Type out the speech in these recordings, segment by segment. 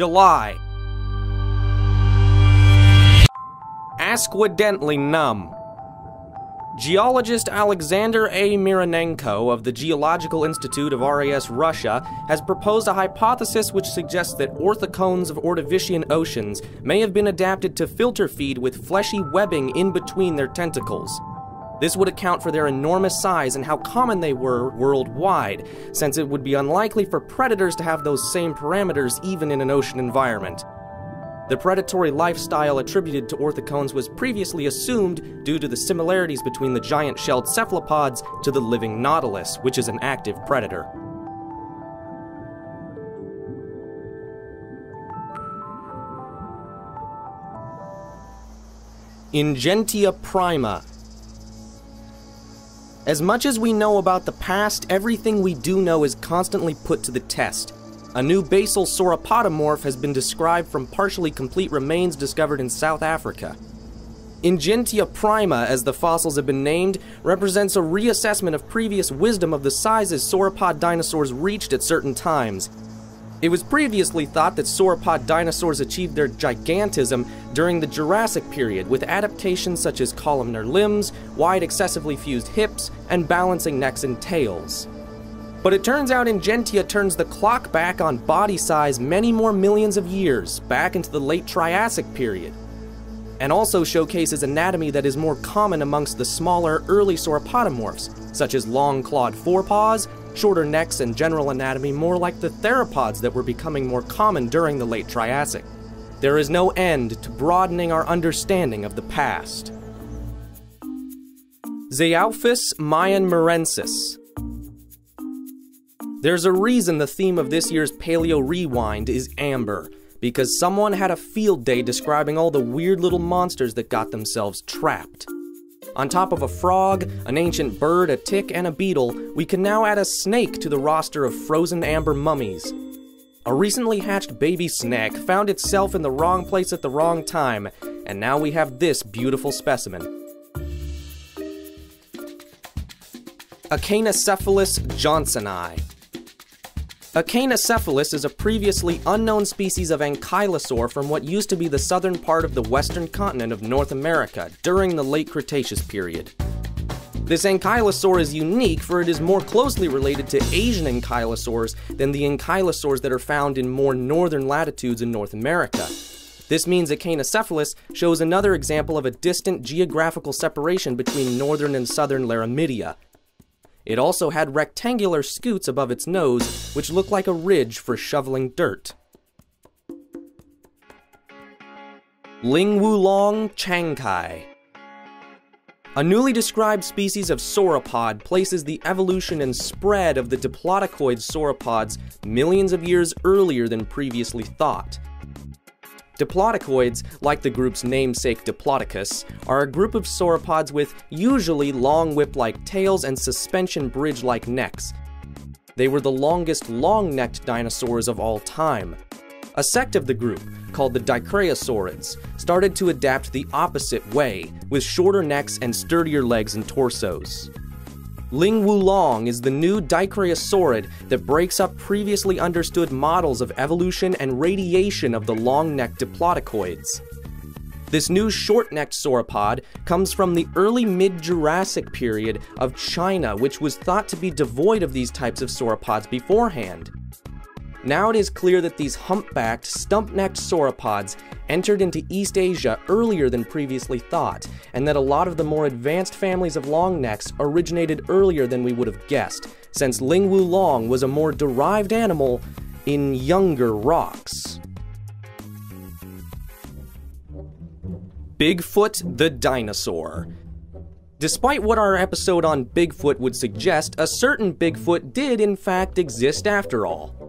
July. Asquidently numb. Geologist Alexander A. Mironenko of the Geological Institute of RAS Russia has proposed a hypothesis which suggests that orthocones of Ordovician oceans may have been adapted to filter feed with fleshy webbing in between their tentacles. This would account for their enormous size and how common they were worldwide, since it would be unlikely for predators to have those same parameters even in an ocean environment. The predatory lifestyle attributed to orthocones was previously assumed due to the similarities between the giant shelled cephalopods to the living nautilus, which is an active predator. Ingentia prima. As much as we know about the past, everything we do know is constantly put to the test. A new basal sauropodomorph has been described from partially complete remains discovered in South Africa. Ingentia prima, as the fossils have been named, represents a reassessment of previous wisdom of the sizes sauropod dinosaurs reached at certain times. It was previously thought that sauropod dinosaurs achieved their gigantism during the Jurassic period with adaptations such as columnar limbs, wide excessively fused hips, and balancing necks and tails. But it turns out Ingentia turns the clock back on body size many more millions of years, back into the late Triassic period, and also showcases anatomy that is more common amongst the smaller early sauropodomorphs, such as long clawed forepaws, shorter necks, and general anatomy more like the theropods that were becoming more common during the late Triassic. There is no end to broadening our understanding of the past. Xiaophis myanmarensis, there's a reason the theme of this year's Paleo Rewind is amber, because someone had a field day describing all the weird little monsters that got themselves trapped. On top of a frog, an ancient bird, a tick, and a beetle, we can now add a snake to the roster of frozen amber mummies. A recently hatched baby snake found itself in the wrong place at the wrong time, and now we have this beautiful specimen. Akainacephalus johnsoni. Akainacephalus is a previously unknown species of ankylosaur from what used to be the southern part of the western continent of North America during the late Cretaceous period. This ankylosaur is unique for it is more closely related to Asian ankylosaurs than the ankylosaurs that are found in more northern latitudes in North America. This means Akainacephalus shows another example of a distant geographical separation between northern and southern Laramidia, it also had rectangular scutes above its nose, which looked like a ridge for shoveling dirt. Lingwulong changkai. A newly described species of sauropod places the evolution and spread of the diplodocoid sauropods millions of years earlier than previously thought. Diplodocoids, like the group's namesake Diplodocus, are a group of sauropods with usually long whip-like tails and suspension bridge-like necks. They were the longest long-necked dinosaurs of all time. A sect of the group, called the Dicraeosaurids, started to adapt the opposite way, with shorter necks and sturdier legs and torsos. Lingwulong is the new Dicraeosaurid that breaks up previously understood models of evolution and radiation of the long-necked diplodocoids. This new short-necked sauropod comes from the early mid-Jurassic period of China, which was thought to be devoid of these types of sauropods beforehand. Now it is clear that these humpbacked, stump-necked sauropods entered into East Asia earlier than previously thought, and that a lot of the more advanced families of longnecks originated earlier than we would have guessed, since Lingwulong was a more derived animal in younger rocks. Bigfoot the Dinosaur Despite what our episode on Bigfoot would suggest, a certain Bigfoot did in fact exist after all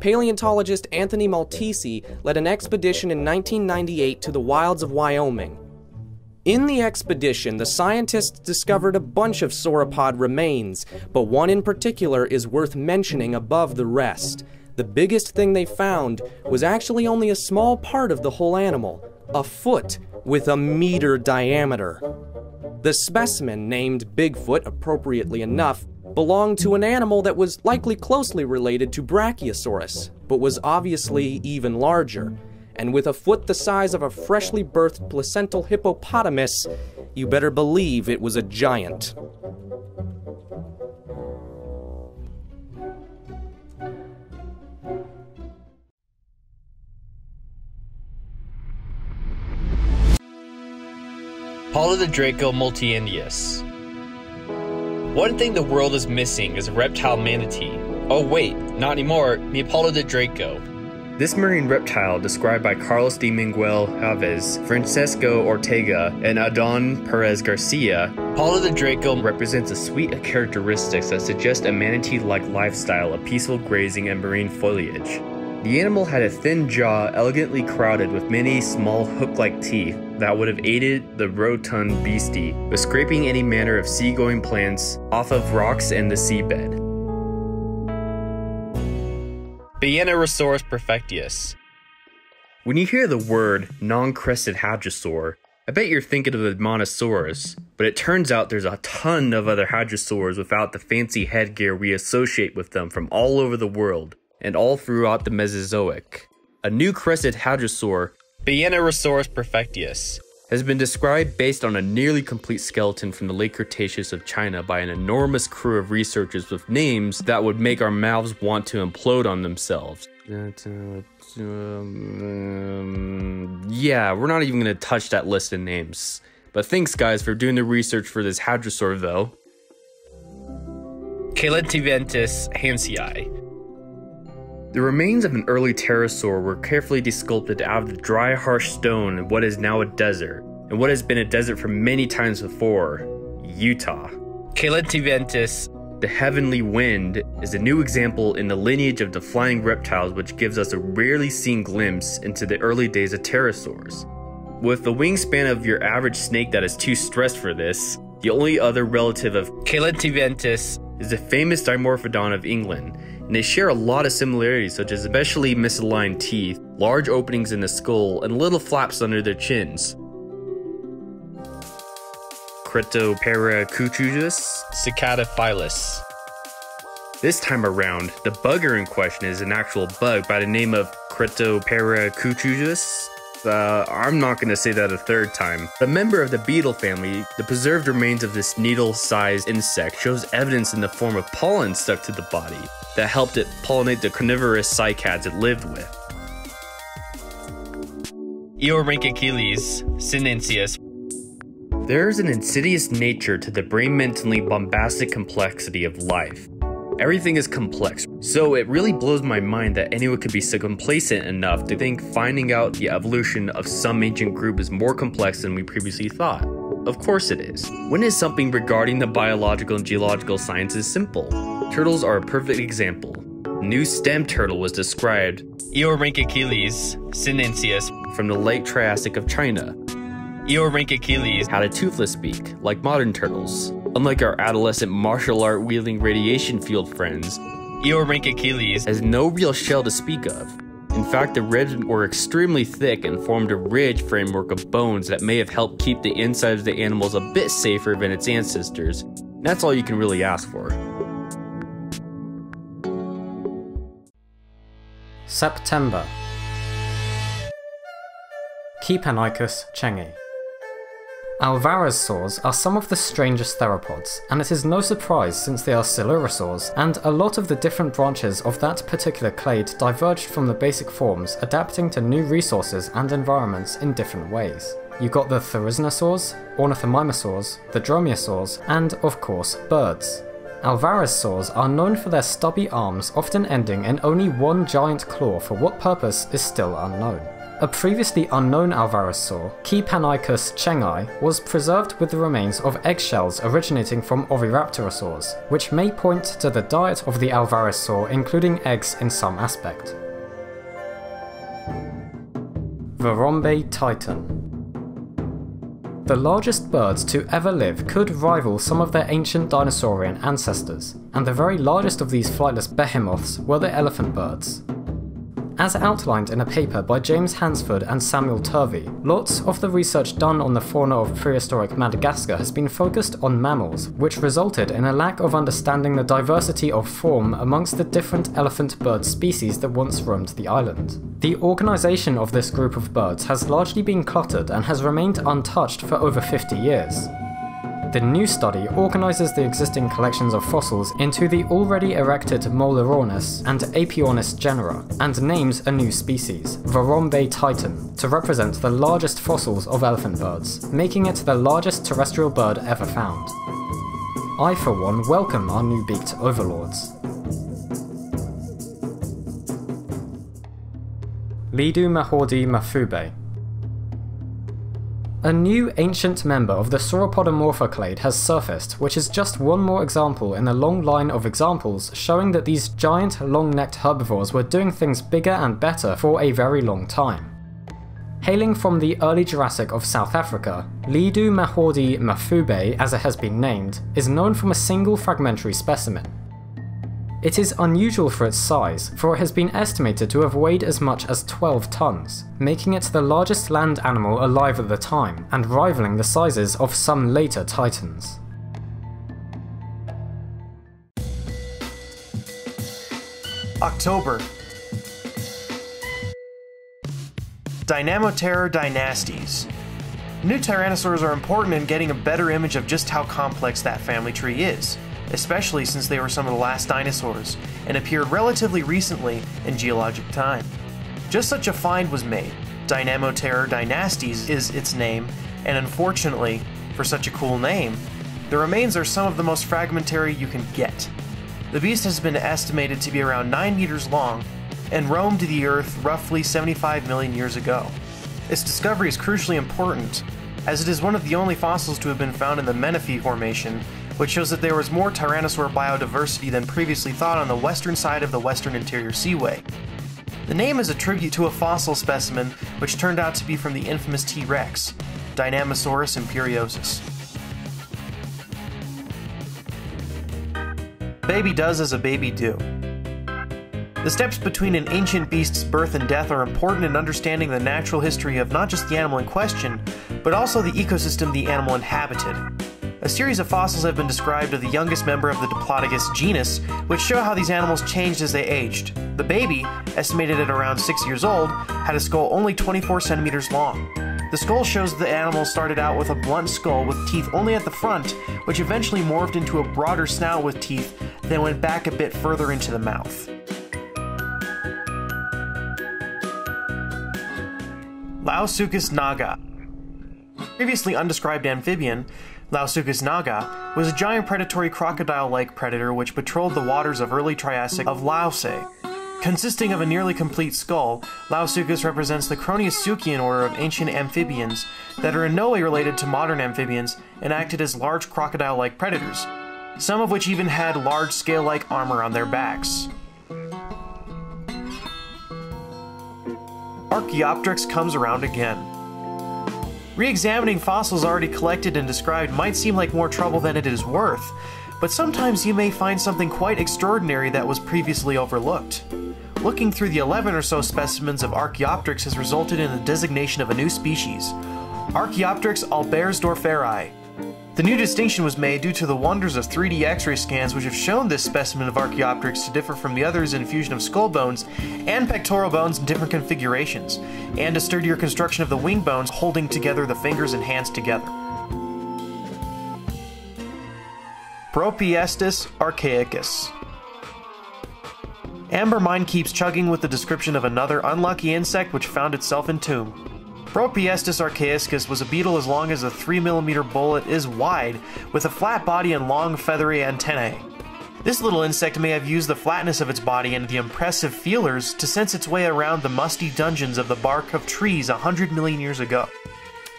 paleontologist Anthony Maltese led an expedition in 1998 to the wilds of Wyoming. In the expedition, the scientists discovered a bunch of sauropod remains, but one in particular is worth mentioning above the rest. The biggest thing they found was actually only a small part of the whole animal, a foot with a meter diameter. The specimen, named Bigfoot appropriately enough, belonged to an animal that was likely closely related to Brachiosaurus, but was obviously even larger. And with a foot the size of a freshly birthed placental hippopotamus, you better believe it was a giant. Draco multiendius. One thing the world is missing is a reptile manatee. Oh wait, not anymore, Draco. This marine reptile, described by Carlos de Miguel Chaves, Francesco Ortega, and Adán Perez Garcia, Paludidraco represents a suite of characteristics that suggest a manatee-like lifestyle of peaceful grazing and marine foliage. The animal had a thin jaw elegantly crowded with many small hook-like teeth that would have aided the rotund beastie with scraping any manner of seagoing plants off of rocks and the seabed. Baenarosaurus perfectius. When you hear the word non-crested hadrosaur, I bet you're thinking of the Monosaurus, but it turns out there's a ton of other hadrosaurs without the fancy headgear we associate with them from all over the world and all throughout the Mesozoic. A new crested hadrosaur, Baenarosaurus perfectus, has been described based on a nearly complete skeleton from the late Cretaceous of China by an enormous crew of researchers with names that would make our mouths want to implode on themselves. Um, yeah, we're not even going to touch that list of names. But thanks, guys, for doing the research for this hadrosaur, though. Caelestiventus hansii, the remains of an early pterosaur were carefully desculpted out of the dry, harsh stone in what is now a desert, and what has been a desert for many times before Utah. Caelestiventus. The heavenly wind is a new example in the lineage of the flying reptiles, which gives us a rarely seen glimpse into the early days of pterosaurs. With the wingspan of your average snake that is too stressed for this, the only other relative of Caelestiventus is the famous Dimorphodon of England, and they share a lot of similarities such as especially misaligned teeth, large openings in the skull, and little flaps under their chins. Cretoparacucujus Cycadophilus. This time around, the bugger in question is an actual bug by the name of Uh, I'm not going to say that a third time. A member of the beetle family, the preserved remains of this needle-sized insect shows evidence in the form of pollen stuck to the body that helped it pollinate the carnivorous cycads it lived with. Eorhynchochelys sinensis. There is an insidious nature to the brain-mentally bombastic complexity of life. Everything is complex, so it really blows my mind that anyone could be so complacent enough to think finding out the evolution of some ancient group is more complex than we previously thought. Of course it is. When is something regarding the biological and geological sciences simple? Turtles are a perfect example. New stem turtle was described Eorhynchochelys sinensis from the late Triassic of China. Eorhynchochelys had a toothless beak, like modern turtles. Unlike our adolescent martial art wielding radiation field friends, Eorhynchochelys has no real shell to speak of. In fact, the ribs were extremely thick and formed a ridge framework of bones that may have helped keep the inside of the animals a bit safer than its ancestors. That's all you can really ask for. September Qiupanykus zhangi Alvarezsaurs are some of the strangest theropods, and it is no surprise since they are coelurosaurs, and a lot of the different branches of that particular clade diverged from the basic forms, adapting to new resources and environments in different ways. You got the Therizinosaurs, Ornithomimosaurs, the Dromaeosaurs, and, of course, birds. Alvarezsaurs are known for their stubby arms often ending in only one giant claw for what purpose is still unknown. A previously unknown Alvarezsaur, Qiupanykus zhangi, was preserved with the remains of eggshells originating from Oviraptorosaurs, which may point to the diet of the Alvarezsaur including eggs in some aspect. Vorombe titan the largest birds to ever live could rival some of their ancient dinosaurian ancestors, and the very largest of these flightless behemoths were the elephant birds. As outlined in a paper by James Hansford and Samuel Turvey, lots of the research done on the fauna of prehistoric Madagascar has been focused on mammals, which resulted in a lack of understanding the diversity of form amongst the different elephant bird species that once roamed the island. The organisation of this group of birds has largely been cluttered and has remained untouched for over 50 years. The new study organises the existing collections of fossils into the already erected Mullerornis and Aepyornis genera, and names a new species, Vorombe titan, to represent the largest fossils of elephant birds, making it the largest terrestrial bird ever found. I, for one, welcome our new beaked overlords. Ledumahadi Mafube a new ancient member of the Sauropodomorpha clade has surfaced, which is just one more example in a long line of examples showing that these giant long-necked herbivores were doing things bigger and better for a very long time. Hailing from the early Jurassic of South Africa, Ledumahadi Mafube, as it has been named, is known from a single fragmentary specimen. It is unusual for its size, for it has been estimated to have weighed as much as 12 tons, making it the largest land animal alive at the time, and rivaling the sizes of some later titans. October Dynamoterror dynastes. New tyrannosaurs are important in getting a better image of just how complex that family tree is especially since they were some of the last dinosaurs and appeared relatively recently in geologic time. Just such a find was made. Dynamoterror dynastes is its name, and unfortunately, for such a cool name, the remains are some of the most fragmentary you can get. The beast has been estimated to be around 9 meters long and roamed the Earth roughly 75 million years ago. Its discovery is crucially important, as it is one of the only fossils to have been found in the Menifee Formation which shows that there was more Tyrannosaur biodiversity than previously thought on the western side of the Western Interior Seaway. The name is a tribute to a fossil specimen which turned out to be from the infamous T Rex, Dynamosaurus imperiosus. Baby does as a baby do. The steps between an ancient beast's birth and death are important in understanding the natural history of not just the animal in question, but also the ecosystem the animal inhabited. A series of fossils have been described of the youngest member of the Diplodocus genus, which show how these animals changed as they aged. The baby, estimated at around 6 years old, had a skull only 24 centimeters long. The skull shows that the animal started out with a blunt skull with teeth only at the front, which eventually morphed into a broader snout with teeth, then went back a bit further into the mouth. Laosuchus naga. Previously undescribed amphibian, Laosuchus naga, was a giant predatory crocodile-like predator which patrolled the waters of early Triassic of Laos. Consisting of a nearly complete skull, Laosuchus represents the Chroniosuchian order of ancient amphibians that are in no way related to modern amphibians and acted as large crocodile-like predators, some of which even had large scale-like armor on their backs. Archaeopteryx comes around again. Re-examining fossils already collected and described might seem like more trouble than it is worth, but sometimes you may find something quite extraordinary that was previously overlooked. Looking through the 11 or so specimens of Archaeopteryx has resulted in the designation of a new species, Archaeopteryx albersdorferi, the new distinction was made due to the wonders of 3D X-ray scans which have shown this specimen of Archaeopteryx to differ from the others in fusion of skull bones and pectoral bones in different configurations, and a sturdier construction of the wing bones holding together the fingers and hands together. Propiestus archaicus. Amber Mine keeps chugging with the description of another unlucky insect which found itself in tomb. Propiestus archaicus was a beetle as long as a 3mm bullet is wide, with a flat body and long feathery antennae. This little insect may have used the flatness of its body and the impressive feelers to sense its way around the musty dungeons of the bark of trees a hundred million years ago.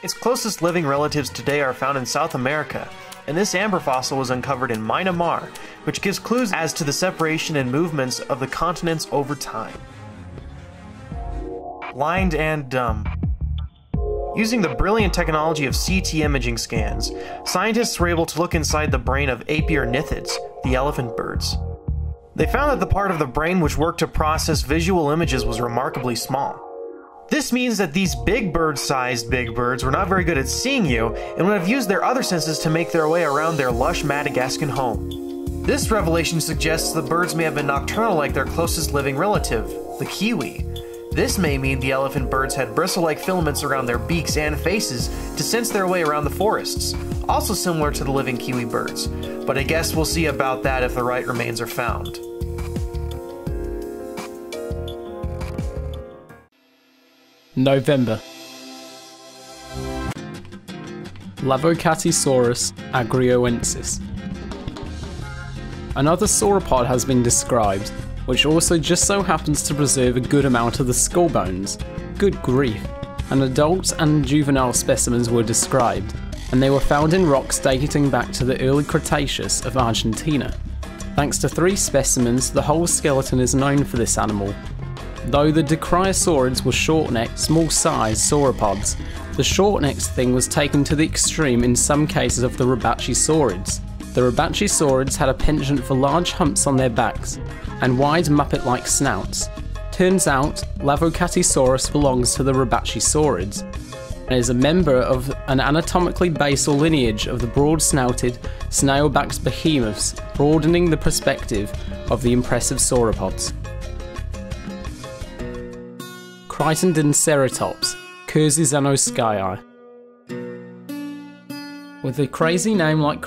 Its closest living relatives today are found in South America, and this amber fossil was uncovered in Myanmar, which gives clues as to the separation and movements of the continents over time. Blind and dumb. Using the brilliant technology of CT imaging scans, scientists were able to look inside the brain of Aepyornithids, the elephant birds. They found that the part of the brain which worked to process visual images was remarkably small. This means that these big bird sized big birds were not very good at seeing you and would have used their other senses to make their way around their lush Madagascan home. This revelation suggests the birds may have been nocturnal like their closest living relative, the kiwi. This may mean the elephant birds had bristle like filaments around their beaks and faces to sense their way around the forests, also similar to the living kiwi birds. But I guess we'll see about that if the right remains are found. November. Lavocatisaurus agrioensis. Another sauropod has been described, which also just so happens to preserve a good amount of the skull bones. Good grief. And adult and juvenile specimens were described, and they were found in rocks dating back to the early Cretaceous of Argentina. Thanks to three specimens, the whole skeleton is known for this animal, Though the Dicraeosaurids were short-necked, small-sized sauropods, the short-necked thing was taken to the extreme in some cases of the Rebbachisaurids. The Rebbachisaurids had a penchant for large humps on their backs and wide muppet-like snouts. Turns out, Lavocatisaurus belongs to the Rebbachisaurids and is a member of an anatomically basal lineage of the broad-snouted, snail-backed behemoths, broadening the perspective of the impressive sauropods. Ceratops, Krzyzanowskii. With a crazy name like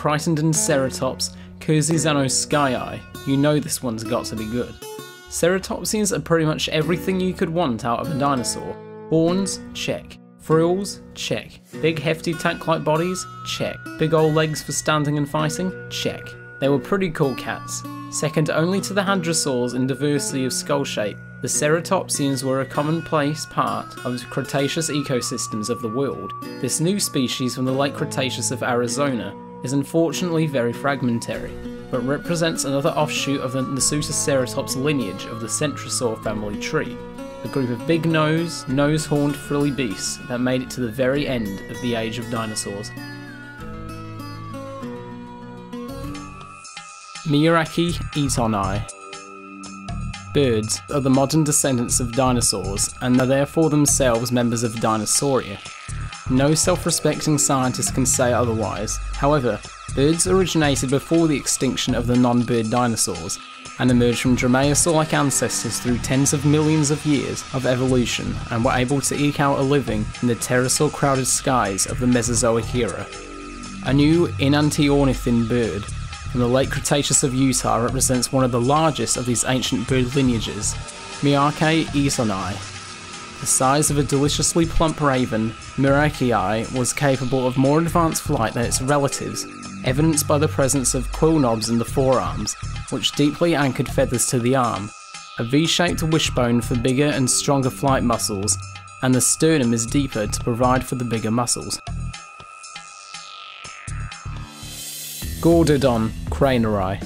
Ceratops, Krzyzanowskii, you know this one's got to be good. Ceratopsians are pretty much everything you could want out of a dinosaur. Horns? Check. Frills? Check. Big hefty tank-like bodies? Check. Big old legs for standing and fighting? Check. They were pretty cool cats, second only to the hadrosaurs in diversity of skull shape, the ceratopsians were a commonplace part of Cretaceous ecosystems of the world. This new species from the late Cretaceous of Arizona is unfortunately very fragmentary, but represents another offshoot of the Nasutoceratops lineage of the Centrosaur family tree, a group of big nose, nose horned frilly beasts that made it to the very end of the age of dinosaurs. Mirarce eatonii Birds are the modern descendants of dinosaurs and are therefore themselves members of Dinosauria. No self-respecting scientist can say otherwise. However, birds originated before the extinction of the non-bird dinosaurs and emerged from dromaeosaur-like ancestors through tens of millions of years of evolution and were able to eke out a living in the pterosaur-crowded skies of the Mesozoic era. A new enantiornithine bird from the late Cretaceous of Utah represents one of the largest of these ancient bird lineages, Miyake eatonii. The size of a deliciously plump raven, Mirarce was capable of more advanced flight than its relatives, evidenced by the presence of quill knobs in the forearms, which deeply anchored feathers to the arm, a V-shaped wishbone for bigger and stronger flight muscles, and the sternum is deeper to provide for the bigger muscles. Gordodon kraineri.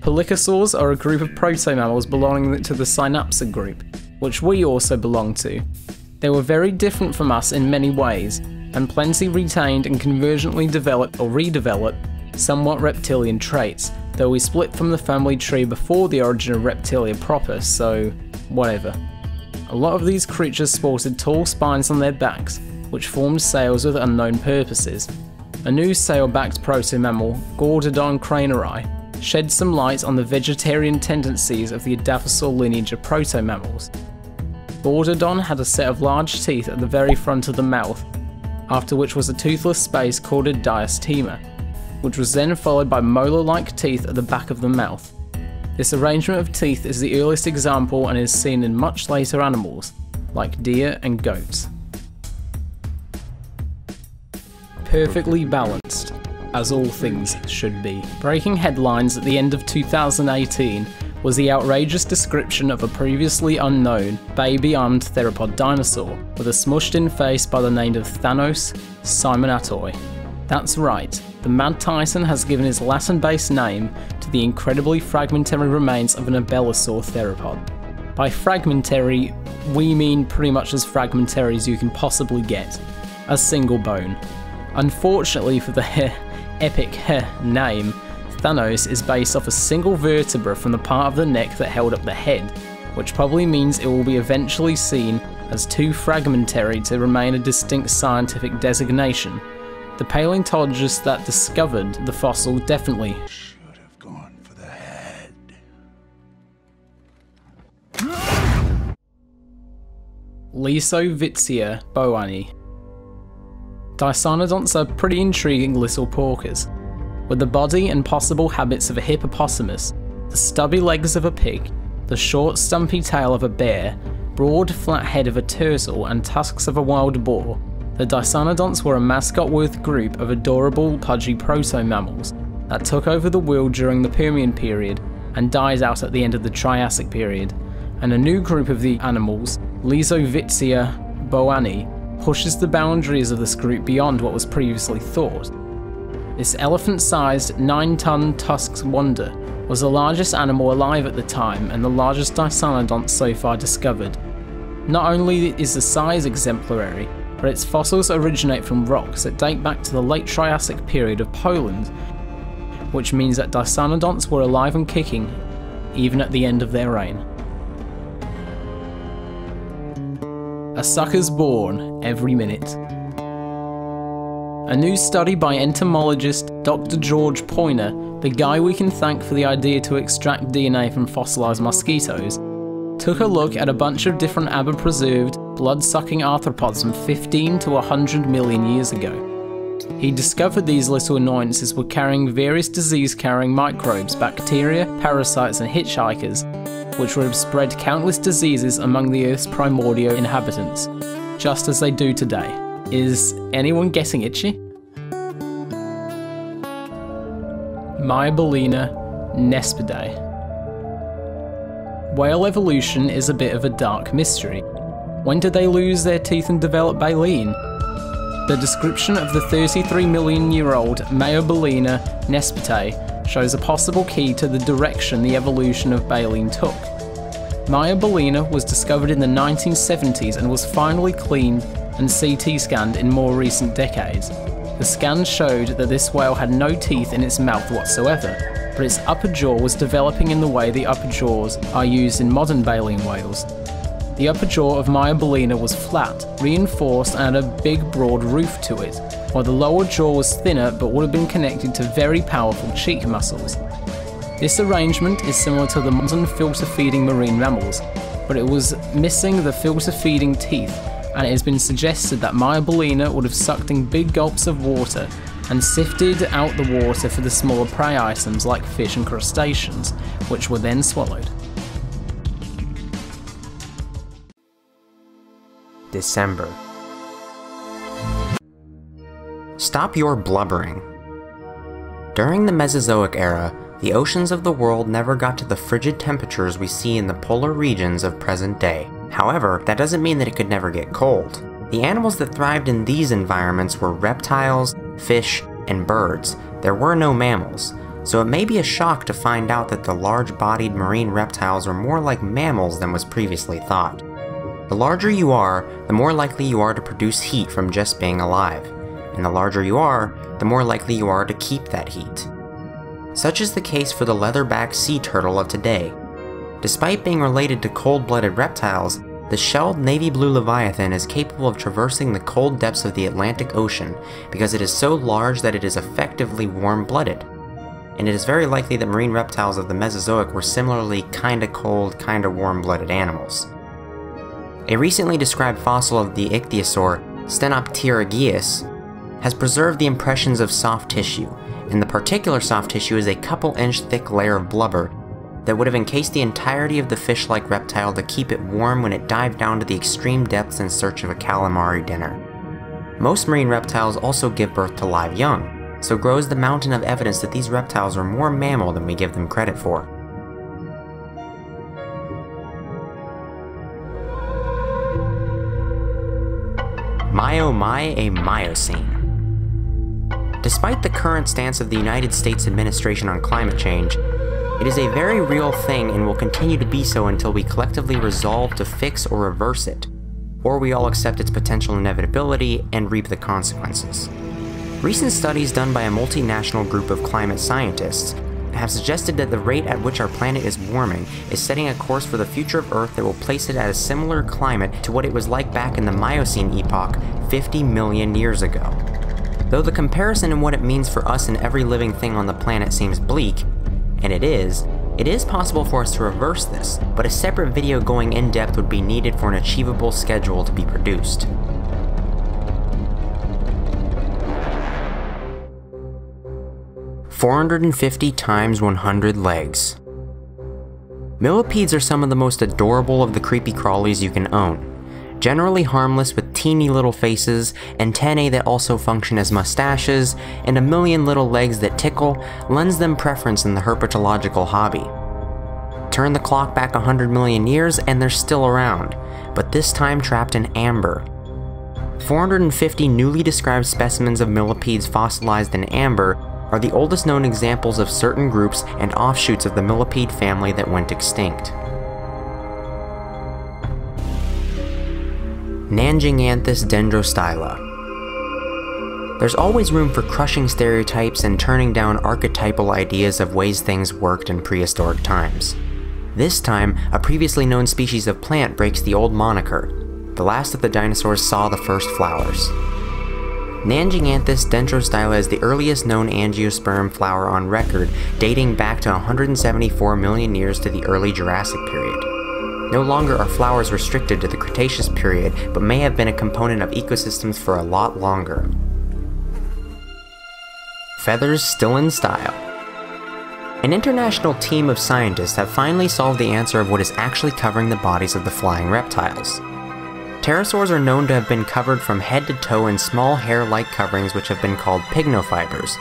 Pelycosaurs are a group of proto-mammals belonging to the Synapsid group, which we also belong to. They were very different from us in many ways, and plenty retained and convergently developed or redeveloped somewhat reptilian traits, though we split from the family tree before the origin of Reptilia proper, so whatever. A lot of these creatures sported tall spines on their backs, which formed sails with unknown purposes, a new sail-backed proto-mammal, Gordodon kraineri, sheds some light on the vegetarian tendencies of the Edaphosaur lineage of proto-mammals. Gordodon had a set of large teeth at the very front of the mouth, after which was a toothless space called a diastema, which was then followed by molar-like teeth at the back of the mouth. This arrangement of teeth is the earliest example and is seen in much later animals, like deer and goats. perfectly balanced, as all things should be. Breaking headlines at the end of 2018 was the outrageous description of a previously unknown baby armed theropod dinosaur with a smushed in face by the name of Thanos simonattoi. That's right, the Mad Titan has given his Latin based name to the incredibly fragmentary remains of an Abelisaur theropod. By fragmentary, we mean pretty much as fragmentary as you can possibly get a single bone. Unfortunately for the epic name, Thanos is based off a single vertebra from the part of the neck that held up the head, which probably means it will be eventually seen as too fragmentary to remain a distinct scientific designation. The paleontologists that discovered the fossil definitely Should have gone for the head. Lisowicia bojani. Dicynodonts are pretty intriguing little porkers. With the body and possible habits of a hippopotamus, the stubby legs of a pig, the short stumpy tail of a bear, broad flat head of a turtle, and tusks of a wild boar, the Dicynodonts were a mascot-worth group of adorable, pudgy proto-mammals that took over the world during the Permian period and died out at the end of the Triassic period, and a new group of the animals, Lisowicia bojani, pushes the boundaries of this group beyond what was previously thought. This elephant sized 9 ton tusks wonder was the largest animal alive at the time and the largest Dicynodont so far discovered. Not only is the size exemplary, but its fossils originate from rocks that date back to the late Triassic period of Poland, which means that Dicynodonts were alive and kicking even at the end of their reign. A sucker's born every minute. A new study by entomologist Dr. George Poinar, the guy we can thank for the idea to extract DNA from fossilized mosquitoes, took a look at a bunch of different aber preserved, blood sucking arthropods from 15 to 100 million years ago. He discovered these little annoyances were carrying various disease carrying microbes, bacteria, parasites, and hitchhikers, which would have spread countless diseases among the Earth's primordial inhabitants, just as they do today. Is anyone getting itchy? Maiabalaena nesbittae. Whale evolution is a bit of a dark mystery. When did they lose their teeth and develop baleen? The description of the 33 million year old Maiabalaena nesbittae shows a possible key to the direction the evolution of baleen took. Maiabalaena was discovered in the 1970s and was finally cleaned and CT scanned in more recent decades. The scans showed that this whale had no teeth in its mouth whatsoever, but its upper jaw was developing in the way the upper jaws are used in modern baleen whales. The upper jaw of Maiabalaena was flat, reinforced, and had a big broad roof to it, while the lower jaw was thinner but would have been connected to very powerful cheek muscles. This arrangement is similar to the modern filter feeding marine mammals, but it was missing the filter feeding teeth, and it has been suggested that Maiabalaena would have sucked in big gulps of water and sifted out the water for the smaller prey items like fish and crustaceans, which were then swallowed. December. Stop your blubbering. During the Mesozoic era, the oceans of the world never got to the frigid temperatures we see in the polar regions of present day. However, that doesn't mean that it could never get cold. The animals that thrived in these environments were reptiles, fish, and birds. There were no mammals, so it may be a shock to find out that the large-bodied marine reptiles are more like mammals than was previously thought. The larger you are, the more likely you are to produce heat from just being alive, and the larger you are, the more likely you are to keep that heat. Such is the case for the leatherback sea turtle of today. Despite being related to cold-blooded reptiles, the shelled navy blue leviathan is capable of traversing the cold depths of the Atlantic Ocean because it is so large that it is effectively warm-blooded. And it is very likely that marine reptiles of the Mesozoic were similarly kinda cold, kinda warm-blooded animals. A recently described fossil of the ichthyosaur, Stenopterygius, has preserved the impressions of soft tissue, and the particular soft tissue is a couple inch thick layer of blubber that would have encased the entirety of the fish-like reptile to keep it warm when it dived down to the extreme depths in search of a calamari dinner. Most marine reptiles also give birth to live young, so grows the mountain of evidence that these reptiles are more mammal than we give them credit for. My oh my, a Miocene. Despite the current stance of the United States administration on climate change, it is a very real thing and will continue to be so until we collectively resolve to fix or reverse it, or we all accept its potential inevitability and reap the consequences. Recent studies done by a multinational group of climate scientists have suggested that the rate at which our planet is warming is setting a course for the future of Earth that will place it at a similar climate to what it was like back in the Miocene epoch 50 million years ago. Though the comparison in what it means for us and every living thing on the planet seems bleak, and it is, it is possible for us to reverse this, but a separate video going in depth would be needed for an achievable schedule to be produced. Four hundred and fifty times one hundred legs. Millipedes are some of the most adorable of the creepy crawlies you can own. Generally harmless with teeny little faces, antennae that also function as mustaches, and a million little legs that tickle, lends them preference in the herpetological hobby. Turn the clock back 100 million years and they're still around, but this time trapped in amber. 450 newly described specimens of millipedes fossilized in amber are the oldest known examples of certain groups and offshoots of the millipede family that went extinct. Nanjinganthus dendrostyla. There's always room for crushing stereotypes and turning down archetypal ideas of ways things worked in prehistoric times. This time, a previously known species of plant breaks the old moniker. The last of the dinosaurs saw the first flowers. Nanjinganthus dendrostyla is the earliest known angiosperm flower on record, dating back to 174 million years to the early Jurassic period. No longer are flowers restricted to the Cretaceous period, but may have been a component of ecosystems for a lot longer. Feathers still in style. An international team of scientists have finally solved the answer of what is actually covering the bodies of the flying reptiles. Pterosaurs are known to have been covered from head to toe in small hair-like coverings which have been called pycnofibers,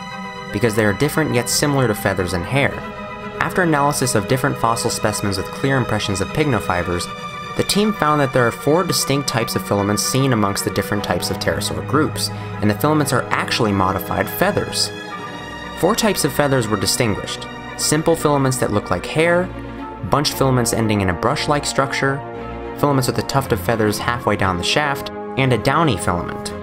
because they are different yet similar to feathers and hair, after analysis of different fossil specimens with clear impressions of pycnofibers, the team found that there are four distinct types of filaments seen amongst the different types of pterosaur groups, and the filaments are actually modified feathers. Four types of feathers were distinguished simple filaments that look like hair, bunched filaments ending in a brush like structure, filaments with a tuft of feathers halfway down the shaft, and a downy filament.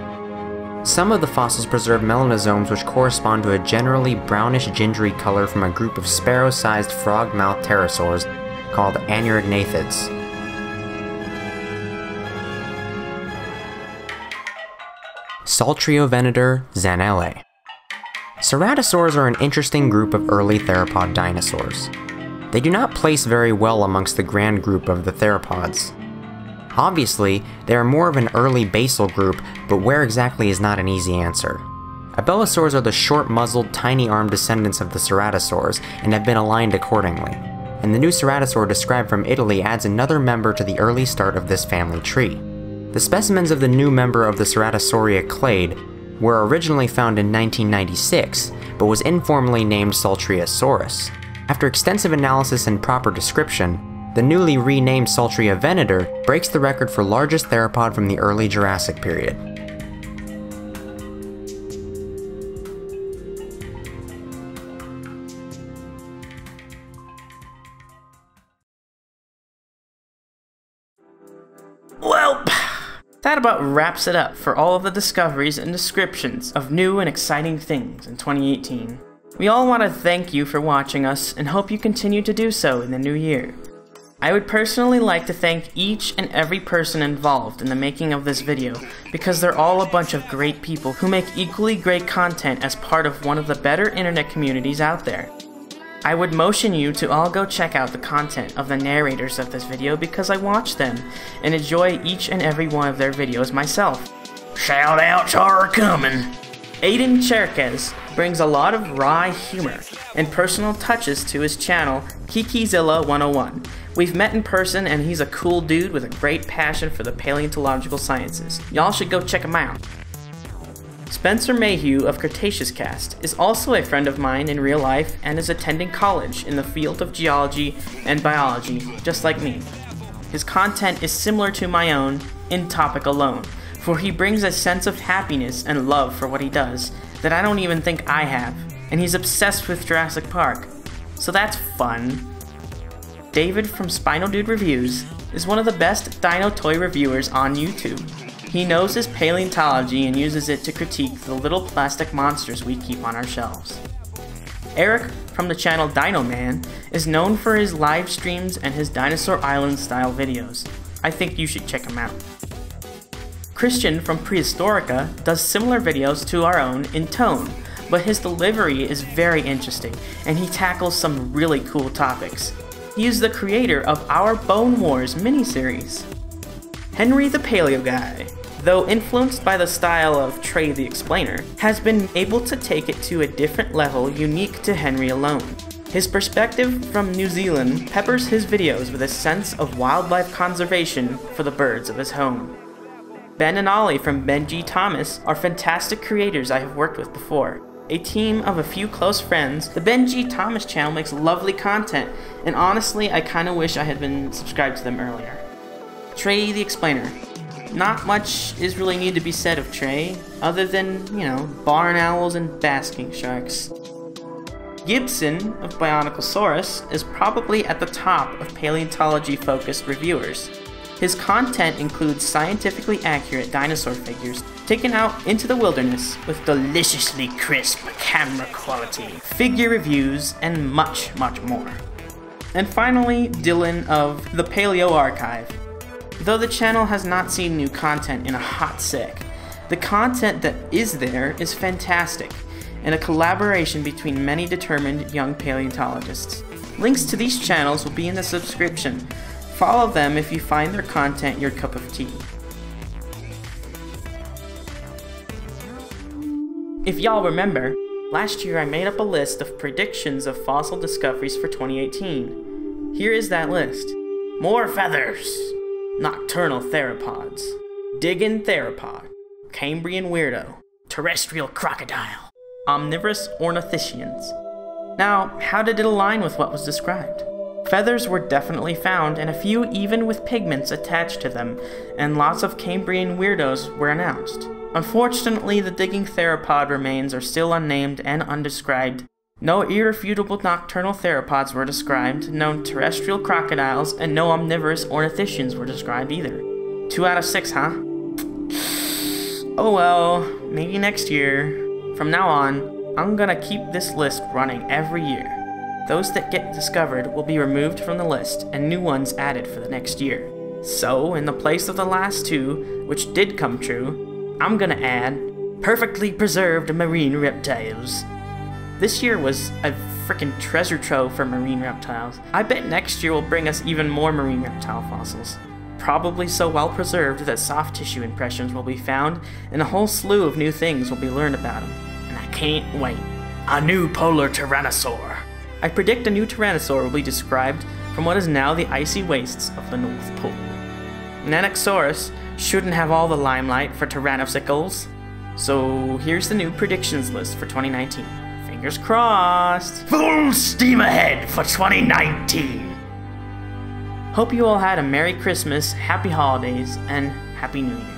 Some of the fossils preserve melanosomes which correspond to a generally brownish gingery color from a group of sparrow-sized frog-mouthed pterosaurs called Anurognathids. Saltriovenator zanelle. Ceratosaurs are an interesting group of early theropod dinosaurs. They do not place very well amongst the grand group of the theropods. Obviously, they are more of an early basal group, but where exactly is not an easy answer. Abelisaurs are the short-muzzled, tiny-armed descendants of the ceratosaurs, and have been aligned accordingly. And the new ceratosaur described from Italy adds another member to the early start of this family tree. The specimens of the new member of the Ceratosauria clade were originally found in 1996, but was informally named Saltriosaurus. After extensive analysis and proper description, the newly renamed Saltriovenator breaks the record for largest theropod from the early Jurassic period. Well, that about wraps it up for all of the discoveries and descriptions of new and exciting things in 2018. We all want to thank you for watching us and hope you continue to do so in the new year. I would personally like to thank each and every person involved in the making of this video because they're all a bunch of great people who make equally great content as part of one of the better internet communities out there. I would motion you to all go check out the content of the narrators of this video because I watch them and enjoy each and every one of their videos myself. Shout outs are coming! Aydin Cerkez brings a lot of wry humor and personal touches to his channel, Kikizilla 101. We've met in person and he's a cool dude with a great passion for the paleontological sciences. Y'all should go check him out. Spenser Mehew of Cretaceous Cast is also a friend of mine in real life and is attending college in the field of geology and biology, just like me. His content is similar to my own in topic alone, for he brings a sense of happiness and love for what he does that I don't even think I have, and he's obsessed with Jurassic Park. So that's fun. David from Spinal Dude Reviews is one of the best dino toy reviewers on YouTube. He knows his paleontology and uses it to critique the little plastic monsters we keep on our shelves. Eric from the channel Dino Man is known for his live streams and his Dinosaur Island style videos. I think you should check him out. Christian from Prehistorica does similar videos to our own in tone, but his delivery is very interesting and he tackles some really cool topics. He is the creator of our Bone Wars miniseries. Henry the Paleo Guy, though influenced by the style of Trey the Explainer, has been able to take it to a different level unique to Henry alone. His perspective from New Zealand peppers his videos with a sense of wildlife conservation for the birds of his home. Ben and Ollie from Ben G Thomas are fantastic creators I have worked with before. A team of a few close friends, the Ben G Thomas channel makes lovely content, and honestly, I kinda wish I had been subscribed to them earlier. Trey the Explainer. Not much is really need to be said of Trey, other than, you know, barn owls and basking sharks. Gibson of Bioniclesaurus is probably at the top of paleontology focused reviewers. His content includes scientifically accurate dinosaur figures taken out into the wilderness with deliciously crisp camera quality, figure reviews, and much, much more. And finally, Dylan of the Paleo Archive. Though the channel has not seen new content in a hot sec, the content that is there is fantastic, and a collaboration between many determined young paleontologists. Links to these channels will be in the subscription, Follow them if you find their content your cup of tea. If y'all remember, last year I made up a list of predictions of fossil discoveries for 2018. Here is that list. More feathers! Nocturnal theropods. Diggin theropod. Cambrian weirdo. Terrestrial crocodile. Omnivorous ornithischians. Now, how did it align with what was described? Feathers were definitely found, and a few even with pigments attached to them, and lots of Cambrian weirdos were announced. Unfortunately, the digging theropod remains are still unnamed and undescribed. No irrefutable nocturnal theropods were described, no terrestrial crocodiles, and no omnivorous ornithischians were described either. Two out of six, huh? Oh well, maybe next year. From now on, I'm gonna keep this list running every year. Those that get discovered will be removed from the list and new ones added for the next year. So, in the place of the last two, which did come true, I'm gonna add perfectly preserved marine reptiles. This year was a freaking treasure trove for marine reptiles. I bet next year will bring us even more marine reptile fossils. Probably so well preserved that soft tissue impressions will be found, and a whole slew of new things will be learned about them. And I can't wait. A new polar tyrannosaur. I predict a new Tyrannosaur will be described from what is now the icy wastes of the North Pole. Nanuqsaurus shouldn't have all the limelight for Tyrannosicles, so here's the new predictions list for 2019. Fingers crossed! Full steam ahead for 2019! Hope you all had a Merry Christmas, Happy Holidays, and Happy New Year's.